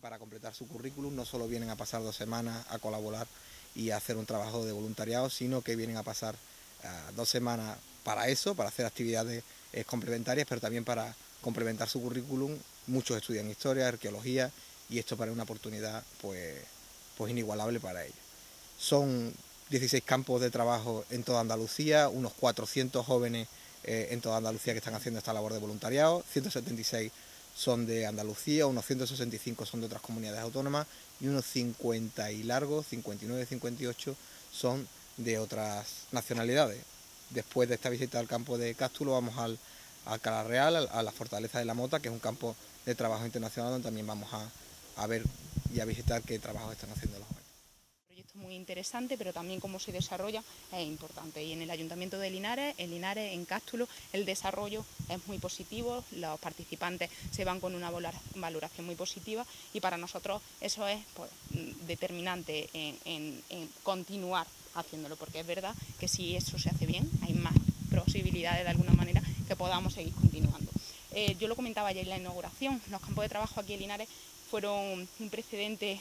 para completar su currículum no solo vienen a pasar dos semanas a colaborar y a hacer un trabajo de voluntariado, sino que vienen a pasar eh, dos semanas para eso, para hacer actividades eh, complementarias, pero también para complementar su currículum. Muchos estudian historia, arqueología y esto para una oportunidad pues, pues inigualable para ellos. Son 16 campos de trabajo en toda Andalucía, unos 400 jóvenes eh, en toda Andalucía que están haciendo esta labor de voluntariado, 176 son de Andalucía, unos 165 son de otras comunidades autónomas y unos 50 y largos, 59, 58 son de otras nacionalidades. Después de esta visita al campo de Cástulo vamos al, al Real, a la Fortaleza de la Mota, que es un campo de trabajo internacional donde también vamos a, a ver y a visitar qué trabajo están haciendo los muy interesante, pero también cómo se desarrolla es importante. Y en el Ayuntamiento de Linares, en Linares, en Cástulo, el desarrollo es muy positivo, los participantes se van con una valoración muy positiva y para nosotros eso es pues, determinante en, continuar haciéndolo, porque es verdad que si eso se hace bien, hay más posibilidades de alguna manera que podamos seguir continuando. Eh, yo lo comentaba ya en la inauguración, los campos de trabajo aquí en Linares fueron un precedente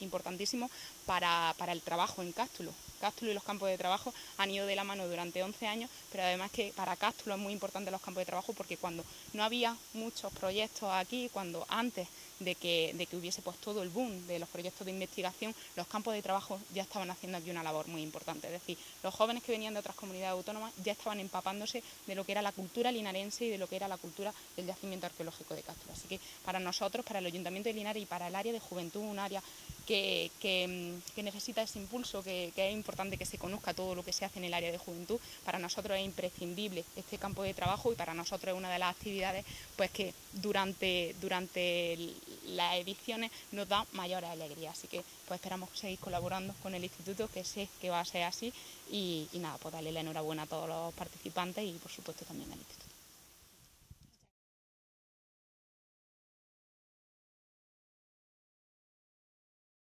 importantísimo para, el trabajo en Cástulo. Cástulo y los campos de trabajo han ido de la mano durante 11 años, pero además que para Cástulo es muy importante los campos de trabajo porque cuando no había muchos proyectos aquí, cuando antes de que, de que hubiese pues todo el boom de los proyectos de investigación, los campos de trabajo ya estaban haciendo aquí una labor muy importante. Es decir, los jóvenes que venían de otras comunidades autónomas ya estaban empapándose de lo que era la cultura linarense y de lo que era la cultura del yacimiento arqueológico de Cástulo. Así que para nosotros, para el Ayuntamiento de Linares y para el área de juventud, un área que, mm, necesita ese impulso, que, es importante que se conozca todo lo que se hace en el área de juventud, para nosotros es imprescindible este campo de trabajo y para nosotros es una de las actividades pues que durante, durante las ediciones nos da mayor alegría. Así que pues esperamos seguir colaborando con el instituto, que sé que va a ser así y nada, pues darle la enhorabuena a todos los participantes y por supuesto también al instituto.